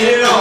it all.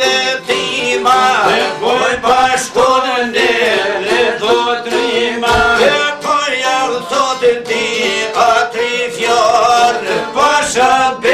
dhe tima E poj bashkon e ne dhe do E poj jam sot e ti atri fjarë Pasha bërë